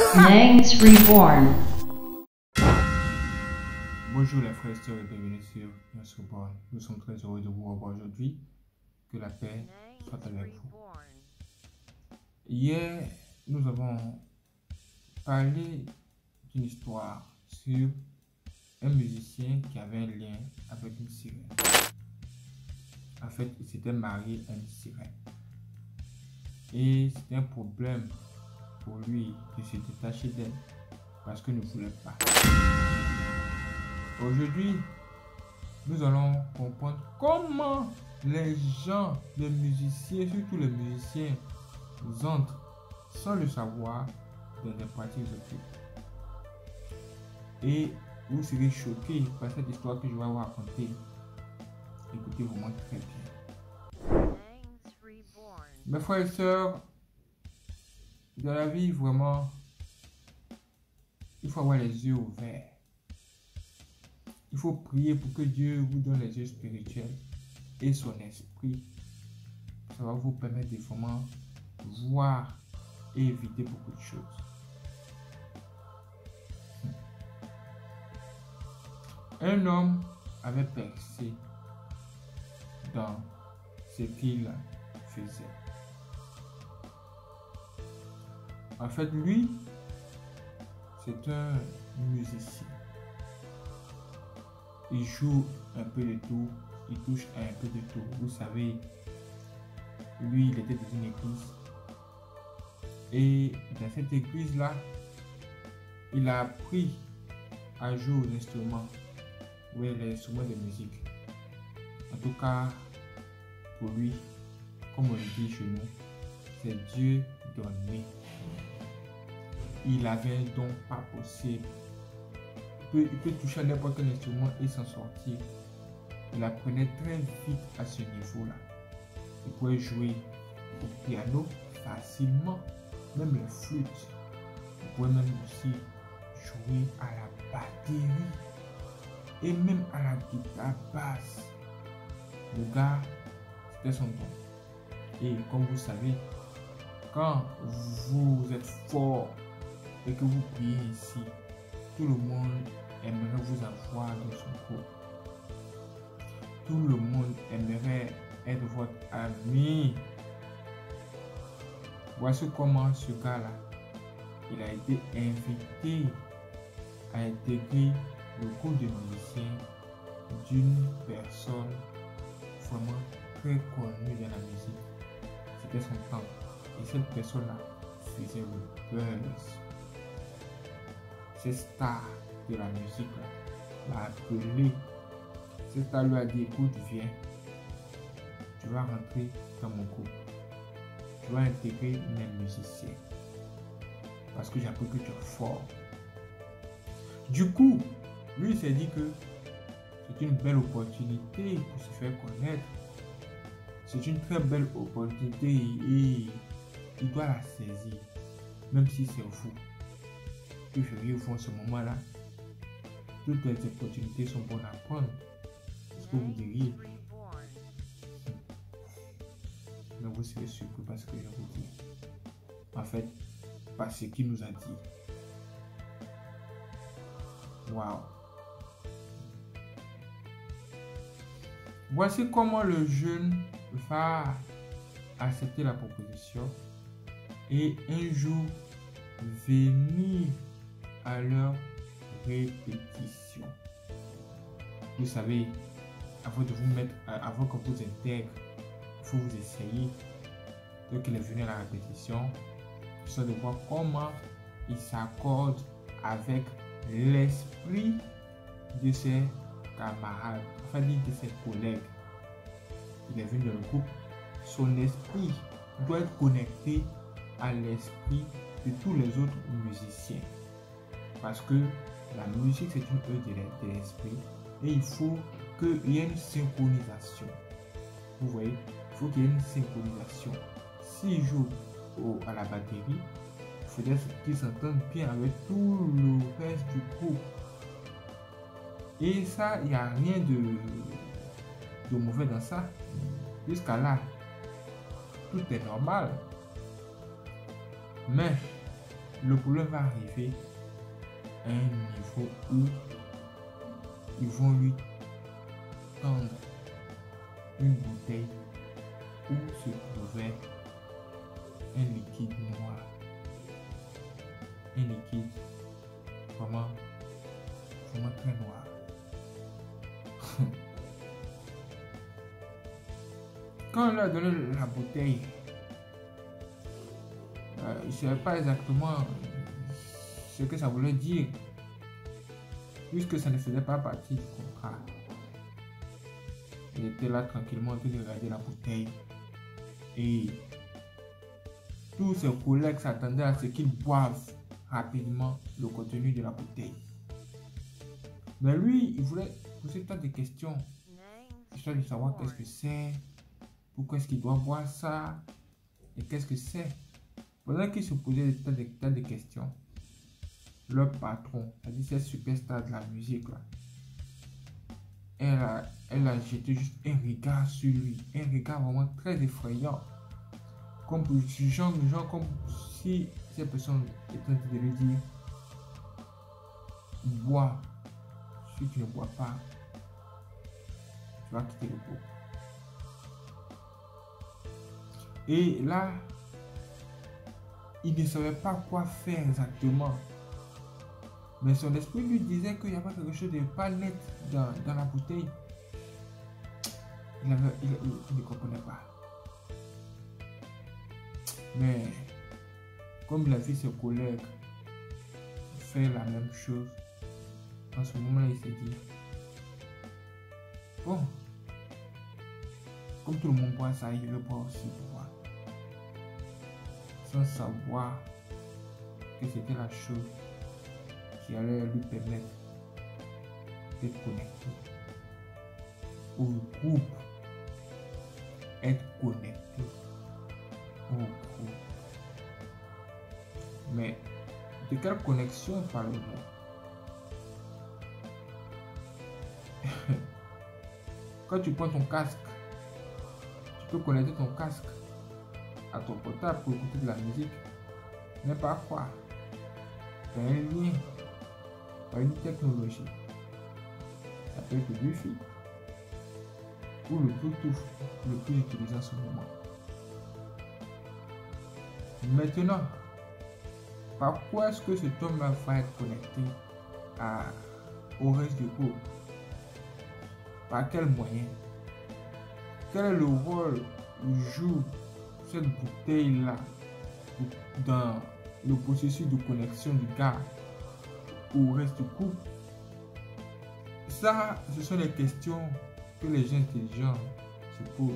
Nangs Reborn. Bonjour les frères et sœurs et bienvenue sur Yosoborn. Nous sommes très heureux de vous revoir aujourd'hui. Que la paix soit avec vous. Hier, nous avons parlé d'une histoire sur un musicien qui avait un lien avec une sirène. En fait, il s'était marié à une sirène. Et c'était un problème pour lui de se détacher d'elle parce qu'il ne voulait pas. Aujourd'hui, nous allons comprendre comment les gens, les musiciens, surtout les musiciens, entrent sans le savoir dans des pratiques occultes. Et vous serez choqués par cette histoire que je vais vous raconter. Écoutez vraiment très bien. Mes frères et sœurs, dans la vie, vraiment, il faut avoir les yeux ouverts. Il faut prier pour que Dieu vous donne les yeux spirituels et son esprit. Ça va vous permettre de vraiment voir et éviter beaucoup de choses. Un homme avait percé dans ce qu'il faisait. En fait, lui, c'est un musicien. Il joue un peu de tout, il touche un peu de tout. Vous savez, lui, il était dans une église. Et dans cette église-là, il a appris à jouer aux instruments. Oui, les de musique. En tout cas, pour lui, comme on dit chez nous, c'est Dieu donné. Il avait un don pas possible. Il peut, il peut toucher à n'importe quel instrument et s'en sortir. Il apprenait très vite à ce niveau-là. Il pouvait jouer au piano facilement, même la flûte. Il pouvait même aussi jouer à la batterie et même à la guitare basse. Le gars, c'était son don. Et comme vous savez, quand vous êtes fort et que vous priez ici, tout le monde aimerait vous avoir dans son corps. Tout le monde aimerait être votre ami. Voici comment ce gars-là, il a été invité à intégrer le groupe de musiciens d'une personne vraiment très connue dans la musique. C'était son temps. Et cette personne-là faisait le buzz. Cette star de la musique l'a appelé. Cette star lui a dit écoute, viens. Tu vas rentrer dans mon groupe. Tu vas intégrer mes musiciens. Parce que j'ai que tu es fort. Du coup, lui s'est dit que c'est une belle opportunité pour se faire connaître. C'est une très belle opportunité et il doit la saisir, même si c'est vous. Que feriez-vous en ce moment-là Toutes les opportunités sont bonnes à prendre. Ce que vous diriez. Mais vous serez surpris parce que je vous dis. En fait, parce ce qu'il nous a dit. Waouh Voici comment le jeune va accepter la proposition et un jour venir à leur répétition. Vous savez, avant de vous mettre, avant qu'on vous intègre, il faut vous essayer. Donc il est venu à la répétition, de voir comment il s'accorde avec l'esprit de ses camarades, enfin de ses collègues. Il est venu dans le groupe. Son esprit doit être connecté à l'esprit de tous les autres musiciens. Parce que la musique, c'est une œuvre de l'esprit. Et il faut qu'il y ait une synchronisation. Vous voyez, il faut qu'il y ait une synchronisation. S'il joue à la batterie, il faudrait qu'il s'entende bien avec tout le reste du groupe. Et ça, il n'y a rien de, de mauvais dans ça. Jusqu'à là, tout est normal. Mais le problème va arriver un niveau où ils vont lui tendre une bouteille où se trouvait un liquide noir. Un liquide vraiment, vraiment très noir. Quand on a donné la bouteille, euh, il ne savait pas exactement ce que ça voulait dire, puisque ça ne faisait pas partie du contrat. Il était là tranquillement en train de regarder la bouteille. Et tous ses collègues s'attendaient à ce qu'ils boivent rapidement le contenu de la bouteille. Mais lui, il voulait poser tant de questions, histoire de savoir qu'est-ce que c'est, pourquoi est-ce qu'il doit boire ça, et qu'est-ce que c'est. Pendant qu'il se posait tant de, tas de questions, leur patron, dit cette superstar de la musique là, elle a, elle a jeté juste un regard sur lui, un regard vraiment très effrayant. Comme genre, comme si cette personne était en train de lui dire Bois, si tu ne bois pas, tu vas quitter le pot. Et là, il ne savait pas quoi faire exactement. Mais son esprit lui disait qu'il y avait quelque chose de pas net dans, dans la bouteille. Il, ne comprenait pas. Mais comme il a vu ses collègues faire la même chose, en ce moment-là, il s'est dit, bon, comme tout le monde boit ça, il veut boire aussi moi. Sans savoir que c'était la chose qui allait lui permettre d'être connecté. Au groupe, être connecté. Au groupe. Mais de quelle connexion parlons-nous Quand tu prends ton casque, tu peux connecter ton casque à ton portable pour écouter de la musique. Mais par quoi Par un lien, une technologie. Être le Wi-Fi ou le Bluetooth le plus utilisé en ce moment. Maintenant, par quoi est-ce que cet homme-là va être connecté au reste du groupe? Par quel moyen? Quel est le rôle que joue cette bouteille-là dans le processus de connexion du gars? Au reste groupe Ça, ce sont les questions que les gens intelligents se posent.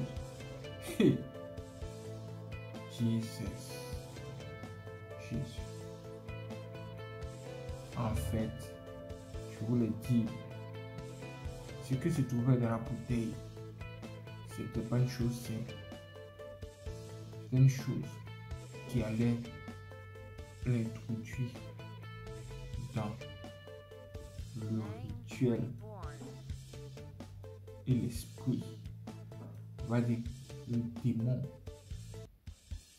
Hey. Jesus. Jésus. En fait, je vous le dis, ce qui se trouvait dans la bouteille, c'était pas une chose simple. C'était une chose qui allait l'introduire le rituel et l'esprit, va dire le démon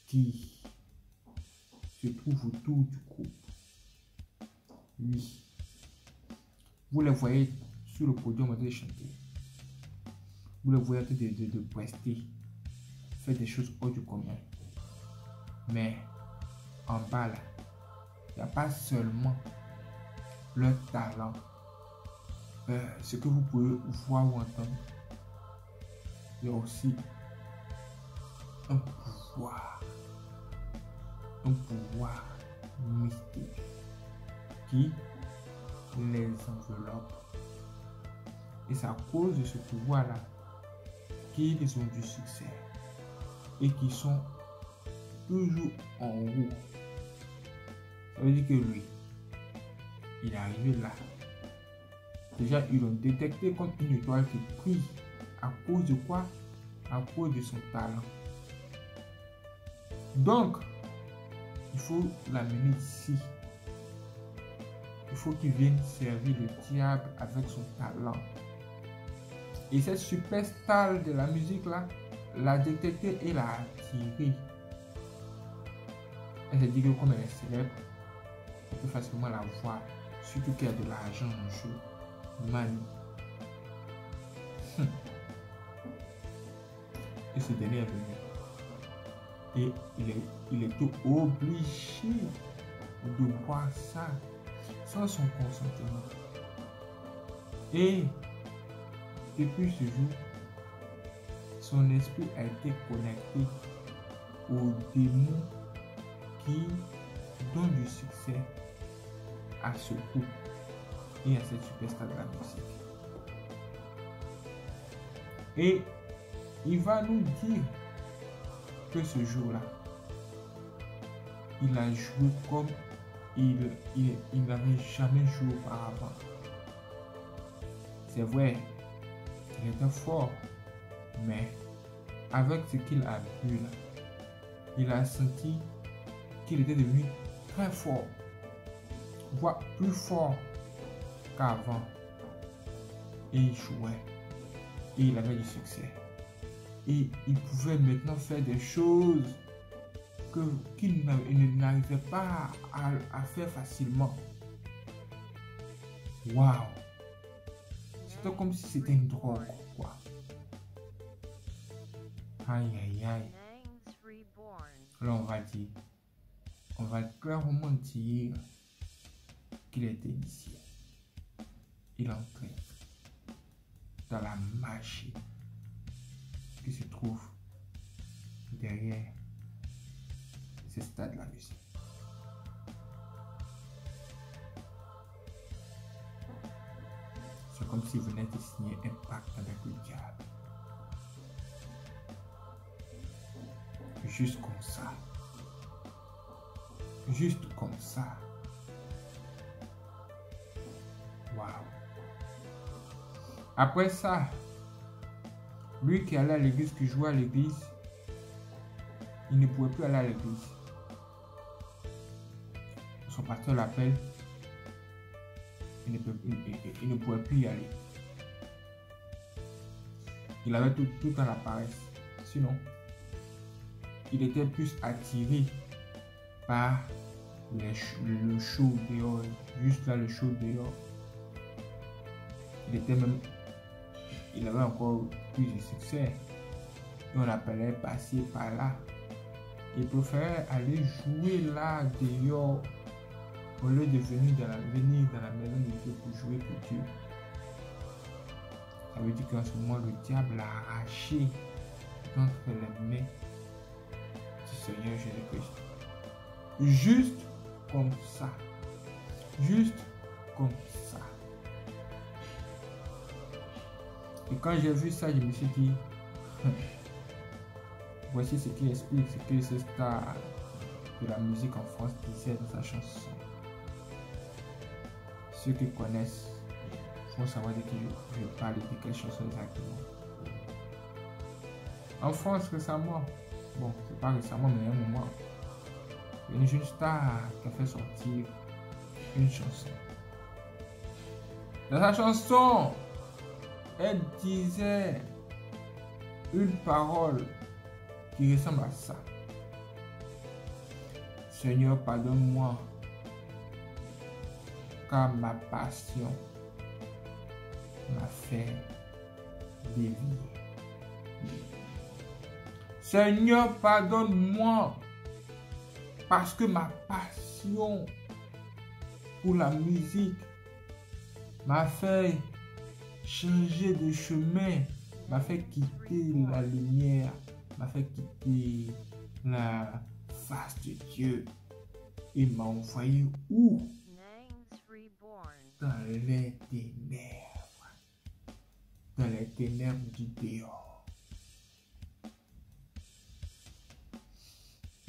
qui se trouve autour du groupe. Oui. Vous le voyez sur le podium de chanter. Vous le voyez de, de, de prester, faire des choses hors du commun. Mais en bas là, il n'y a pas seulement leur talent, euh, ce que vous pouvez voir ou entendre. Il y a aussi un pouvoir un pouvoir mystique qui les enveloppe. Et c'est à cause de ce pouvoir-là qu'ils ont du succès et qui sont toujours en haut. Ça veut dire que lui, il est arrivé là. Déjà, ils l'ont détecté comme une étoile qui brille. À cause de quoi? À cause de son talent. Donc, il faut l'amener ici. Il faut qu'il vienne servir le diable avec son talent. Et cette superstar de la musique là, l'a détecté et l'a attiré. Elle s'est dit que comme elle est célèbre, on peut facilement la voir, surtout qu'il y a de l'argent en jeu. Man. Et ce dernier est venu. Et il, est, il était obligé de voir ça sans son consentement. Et depuis ce jour, son esprit a été connecté aux démons qui donnent du succès à ce groupe et à cette superstar de la musique. Et il va nous dire que ce jour-là, il a joué comme il, il, n'avait jamais joué auparavant. C'est vrai, il était fort, mais avec ce qu'il a vu là, il a senti qu'il était devenu très fort, voire plus fort qu'avant. Et il jouait. Et il avait du succès. Et il pouvait maintenant faire des choses qu'il n'arrivait pas à, faire facilement. Waouh! C'était comme si c'était une drogue, quoi. Aïe, aïe, aïe. Alors on va dire, on va clairement dire qu'il était ici. Il entrait dans la magie qui se trouve derrière ce stade de la musique. C'est comme si vous venez de signer un pacte avec le diable. Juste comme ça. Juste comme ça. Après ça, lui qui allait à l'église, qui jouait à l'église, il ne pouvait plus aller à l'église. Son pasteur l'appelle. Il, ne pouvait plus y aller. Il avait tout, tout en la paresse. Sinon, il était plus attiré par le show dehors. Juste là, le show dehors. Il était même. Il avait encore plus de succès. On l'appelait passer par là. Il préférait aller jouer là dehors au lieu de venir dans la, dans la maison de Dieu pour jouer pour Dieu. Ça veut dire qu'en ce moment, le diable l'a arraché d'entre les mains du Seigneur Jésus-Christ. Juste comme ça. Juste comme ça. Et quand j'ai vu ça, je me suis dit, voici ce qui explique ce que ce star de la musique en France disait dans sa chanson. Ceux qui connaissent vont savoir de qui je parle de quelle chanson exactement. En France récemment, bon, c'est pas récemment, mais un moment, une jeune star qui a fait sortir une chanson. Dans sa chanson, elle disait une parole qui ressemble à ça. Seigneur, pardonne-moi, car ma passion m'a fait dévier. Seigneur, pardonne-moi, parce que ma passion pour la musique m'a fait changer de chemin, m'a fait quitter la lumière, m'a fait quitter la face de Dieu et m'a envoyé où? Dans les ténèbres. Dans les ténèbres du dehors.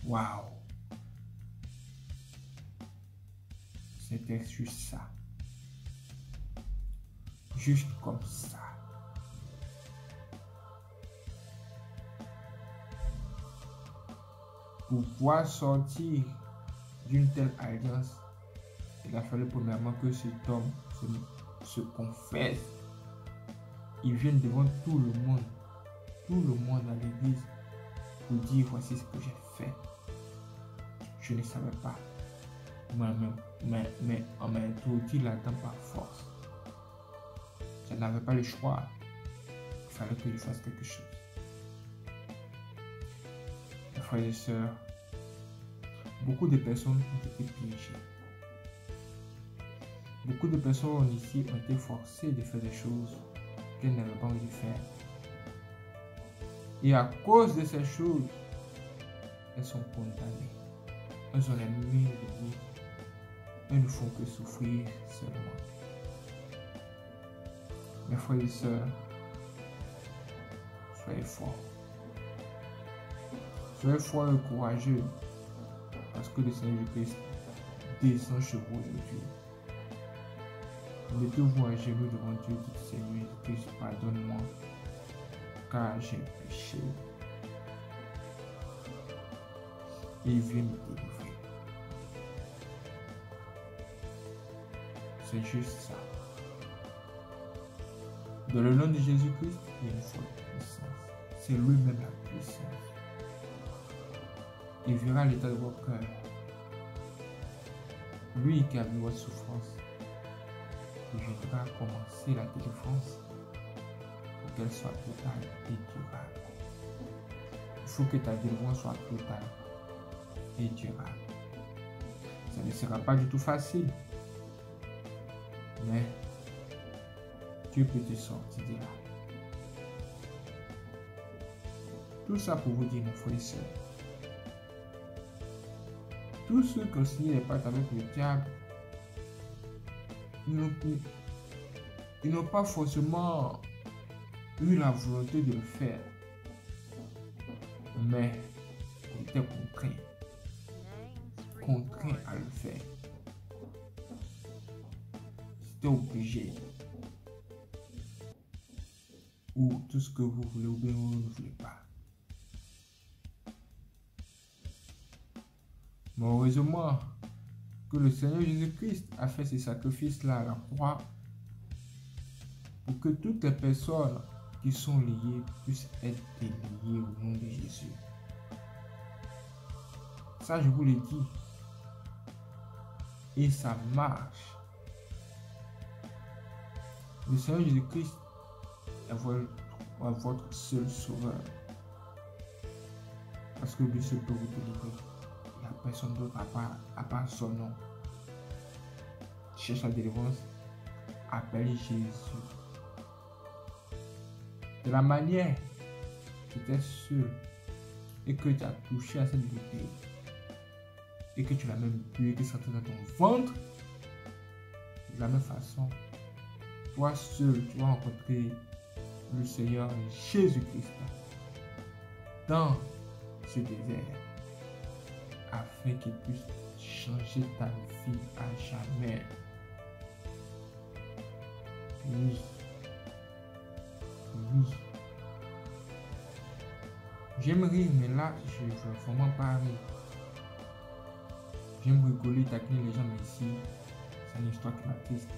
Waouh C'était juste ça. Juste comme ça. Pour pouvoir sortir d'une telle alliance, il a fallu premièrement que cet homme se, se confesse. Il vienne devant tout le monde, tout le monde à l'église, pour dire voici ce que j'ai fait. Je ne savais pas mais, mais, mais on m'a introduit là-dedans par force. Je n'avais pas le choix. Il fallait que je fasse quelque chose. Mes frères et sœurs, beaucoup de personnes ont été piégées. Beaucoup de personnes ici ont été forcées de faire des choses qu'elles n'avaient pas envie de faire. Et à cause de ces choses, elles sont condamnées. Elles sont ennemies de Dieu. Elles ne font que souffrir seulement. Mes frères et sœurs, soyez forts. Soyez forts et courageux parce que le Seigneur Jésus-Christ descend chez vous aujourd'hui. Mettez-vous à genoux devant Dieu, dites Seigneur Jésus-Christ, pardonne-moi car j'ai péché. Et viens me délivrer. C'est juste ça. Dans le nom de Jésus-Christ, il y a une foi de puissance. C'est lui-même la puissance. Il verra l'état de votre cœur. Lui qui a vu votre souffrance, il viendra commencer la délivrance pour qu'elle soit totale et durable. Il faut que ta délivrance soit totale et durable. Ça ne sera pas du tout facile, mais Dieu peut te sortir de là. Tout ça pour vous dire, mes frères et sœurs. Tous ceux qui ont signé les pactes avec le diable, ils n'ont ils pas forcément eu la volonté de le faire, mais ils étaient contraints, contraints à le faire. C'était obligé. Ou tout ce que vous voulez ou bien vous ne voulez pas. Mais heureusement que le Seigneur Jésus-Christ a fait ce sacrifice-là à la croix pour que toutes les personnes qui sont liées puissent être déliées au nom de Jésus. Ça, je vous l'ai dit. Et ça marche. Le Seigneur Jésus-Christ est votre, seul sauveur. Parce que lui seul peut vous délivrer. Il n'y a personne d'autre à part, à part son nom. Cherche la délivrance. Appelle Jésus. De la manière que tu es seul et que tu as touché à cette bouteille et que tu l'as même bu et que ça dans ton ventre, de la même façon, toi seul, tu vas rencontrer le Seigneur Jésus-Christ dans ce désert afin qu'il puisse changer ta vie à jamais. Oui. Oui. J'aime rire, mais là, je ne veux vraiment pas rire. J'aime rigoler, taquiner les gens, mais ici, c'est une histoire qui m'attriste.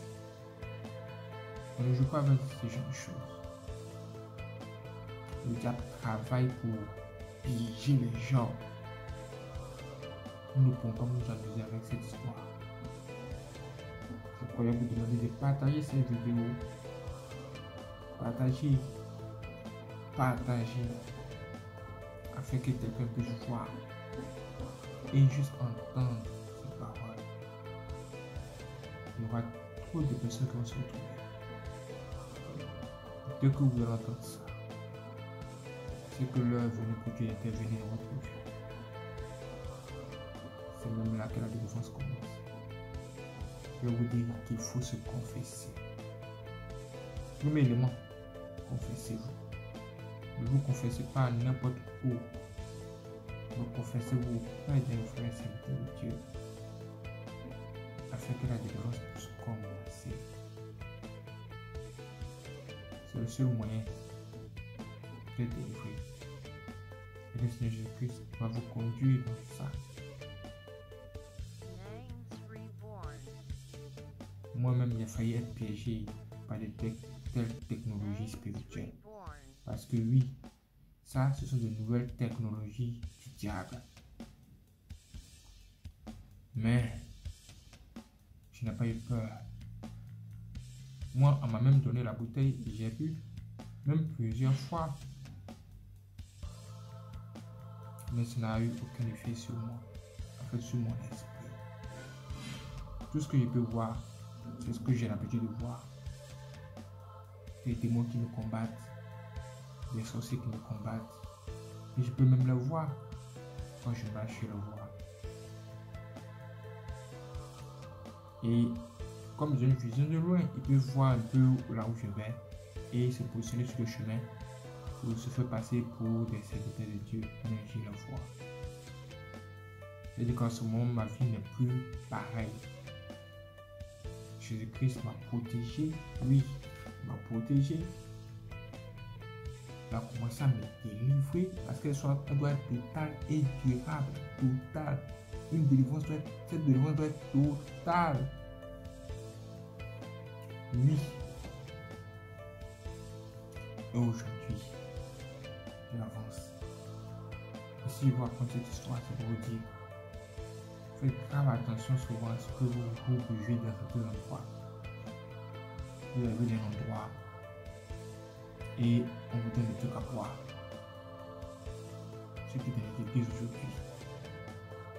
On ne joue pas avec ce genre de choses. Le diable travaille pour piéger les gens. Nous ne pouvons pas nous amuser avec cette histoire. Je pourrais vous demander de partager cette vidéo. Partager. Partager. Afin que quelqu'un puisse voir. Et juste entendre ces paroles. Il y aura trop de personnes qui vont se retrouver. Dès que vous entendre ça, c'est que Dieu intervenir dans votre vie. C'est même là que la délivrance commence. Je vous dis qu'il faut se confesser. Premier élément, confessez-vous. Ne vous confessez pas n'importe où. Vous confessez-vous auprès d'un frère saint de Dieu. Afin que la délivrance puisse commencer. C'est le seul moyen d'être délivré. Seigneur Jésus-Christ va vous conduire dans ça. Moi-même, j'ai failli être piégé par des telles technologies spirituelles. Parce que oui, ça, ce sont de nouvelles technologies du diable. Mais Je n'ai pas eu peur. Moi, on m'a même donné la bouteille j'ai bu, même plusieurs fois. Mais ça n'a eu aucun effet sur moi, en fait sur mon esprit. Tout ce que je peux voir, c'est ce que j'ai l'habitude de voir. Les démons qui me combattent, les sorciers qui me combattent. Et je peux même le voir. Quand je marche, le vois. Et comme j'ai une vision de loin, il peut voir un peu là où je vais et se positionner sur le chemin pour se faire passer pour des serviteurs de Dieu, mais je le vois. C'est-à-dire qu'en ce moment, ma vie n'est plus pareille. Jésus-Christ m'a protégé, oui, m'a protégé. Il a commencé à me délivrer parce qu'elle doit être totale et durable. Totale. Une délivrance doit être, cette délivrance doit être totale. Oui. Aujourd'hui, Et si je vous raconte cette histoire, c'est pour vous dire, faites grave attention souvent à ce que vous, vous buvez dans certains endroits. Vous avez des endroits et on vous donne des trucs à boire. Ce qui est dans l'église aujourd'hui.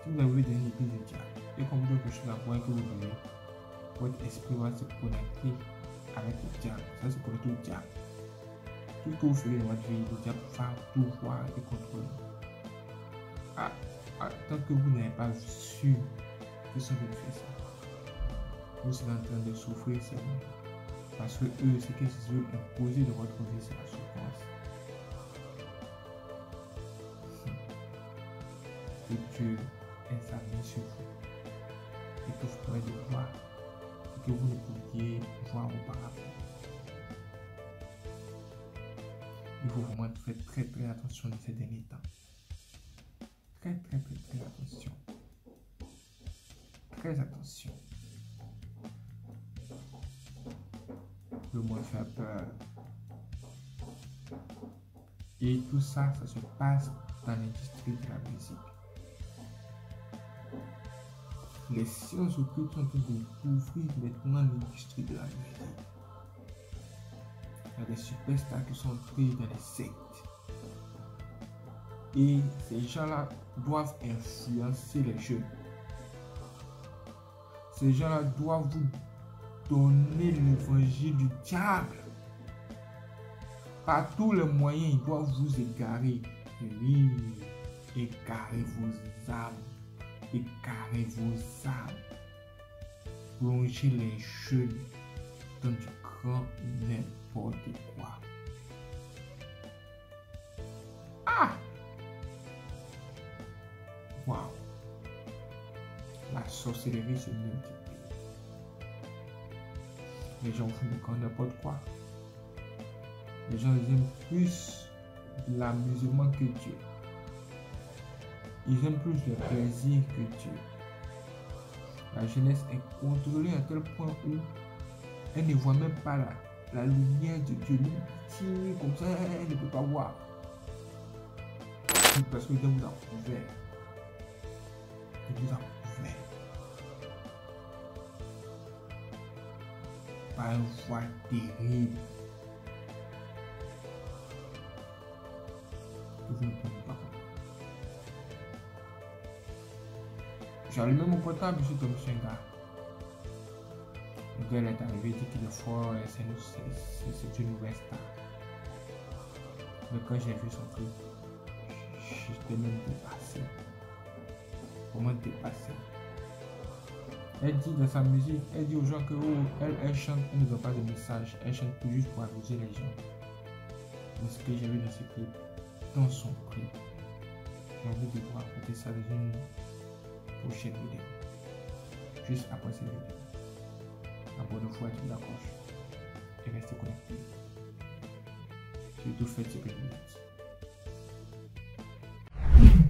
Vous avez dans l'église de diable et qu'on vous donne quelque chose à boire que vous buvez, votre esprit va se connecter avec le diable. Ça se connecter au diable. Tout ce que vous ferez dans votre le diable va tout voir et contrôler. Ah, ah, tant que vous n'avez pas su que faire ça, vous êtes en train de souffrir seulement. Parce que eux, ce qu'ils veulent imposer dans votre vie, c'est la souffrance. Que Dieu ait sa main sur vous. Et que vous pourrez voir. Et que vous ne pouviez voir auparavant. Il faut vraiment faire très très attention dans ces derniers temps. Très très très très attention. Très attention. le monde fait peur. Et tout ça, ça se passe dans l'industrie de la musique. Les sciences occultes sont en train d'ouvrir maintenant l'industrie de la musique. Il y a des superstars qui sont entrés dans les sectes. Et ces gens-là doivent influencer les jeunes. Ces gens-là doivent vous donner l'évangile du diable. Par tous les moyens, il doit vous égarer. Oui, égarer vos âmes. Égarer vos âmes. Plonger les jeunes dans du grand n'importe quoi. Ah! La sorcellerie se multiplie. Les gens font n'importe quoi. Les gens aiment plus l'amusement que Dieu. Ils aiment plus le plaisir que Dieu. La jeunesse est contrôlée à tel point où elle ne voit même pas la, lumière de Dieu. Même comme ça, elle ne peut pas voir. Parce que Dieu vous a ouvert. Il vous a ouvert. Par une voix terrible. Vous ne pouvez pas allumé mon portable, je suis tombé sur un gars. Le gars est arrivé, dit qu'il est fort, et c'est une nouvelle star. Mais quand j'ai vu son truc, j'étais même dépassé. Vraiment dépassé. Elle dit dans sa musique, elle dit aux gens que oh, elle, elle chante, elle ne donne pas de message, elle chante tout juste pour amuser les gens. Mais ce que j'ai vu dans ce clip, dans son clip, j'ai envie de vous raconter ça dans une prochaine vidéo. Juste après cette vidéo. Abonnez-vous à la cloche et restez connectés. Surtout faites ce que je vous.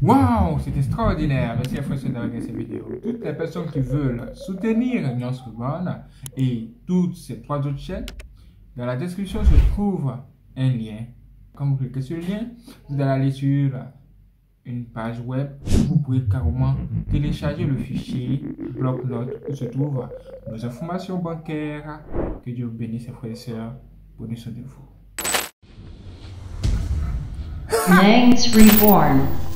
Waouh, c'est extraordinaire! Merci à François de regarder cette vidéo. Toutes les personnes qui veulent soutenir Nyon Urban et toutes ces trois autres chaînes, dans la description se trouve un lien. Quand vous cliquez sur le lien, vous allez aller sur une page web où vous pouvez carrément télécharger le fichier bloc-notes où se trouvent nos informations bancaires. Que Dieu bénisse ses frères et sœurs. Prenez soin de Reborn.